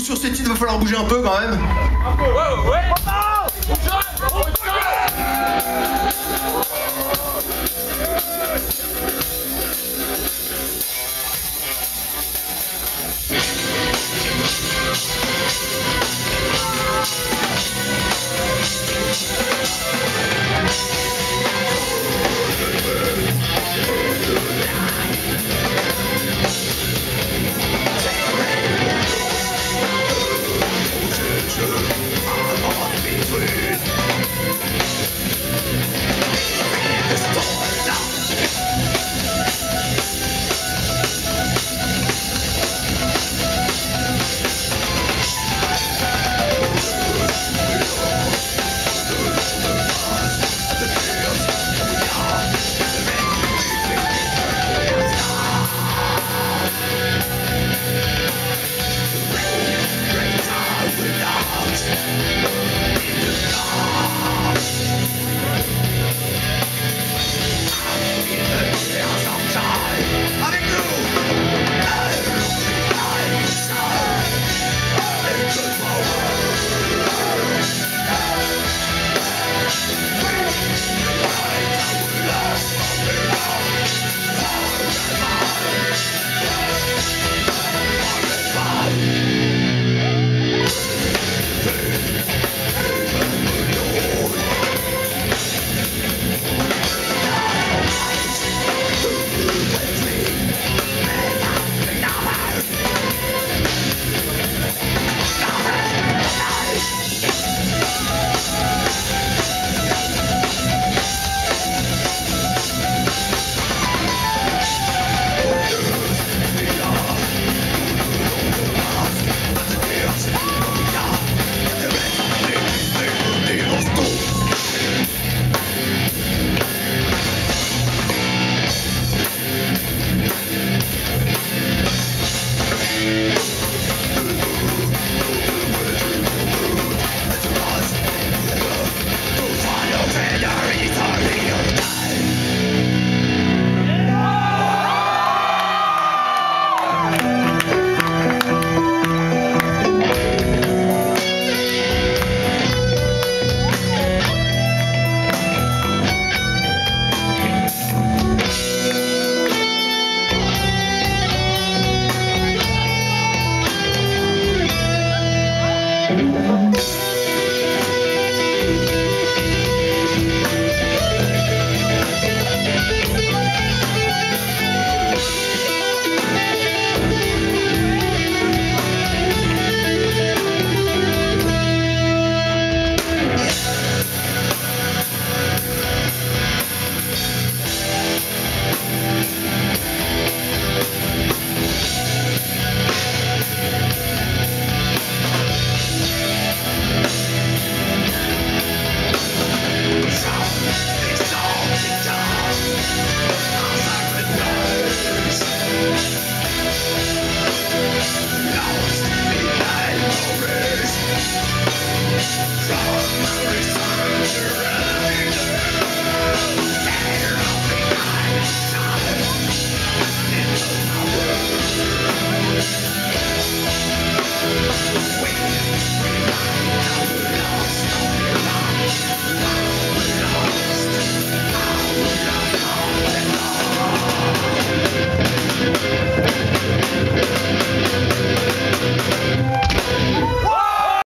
sur cette île, il va falloir bouger un peu quand même.